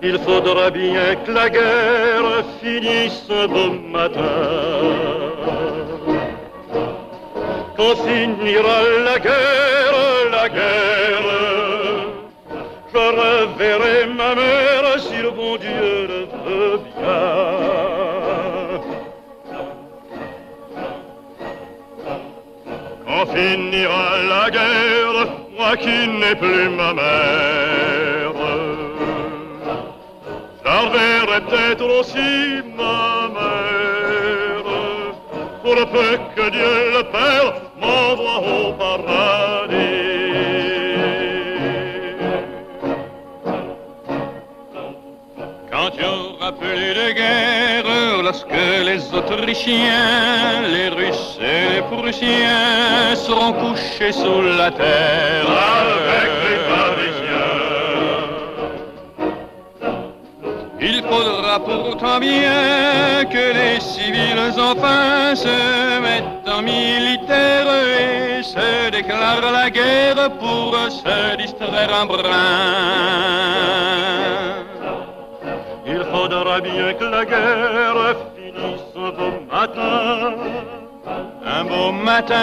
Il faudra bien que la guerre finisse un beau matin. Quand finira la guerre, la guerre, je reverrai ma mère si le bon Dieu le veut bien. Quand finira la guerre, moi qui n'ai plus ma mère, peut-être aussi ma mère, pour le peu que Dieu le Père m'envoie au paradis. Quand il y aura plus de guerre, lorsque les Autrichiens, les Russes et les Prussiens seront couchés sous la terre avec les il faudra pourtant bien que les civils enfin se mettent en militaire et se déclarent la guerre pour se distraire un brin. Il faudra bien que la guerre finisse un beau matin. Un beau matin.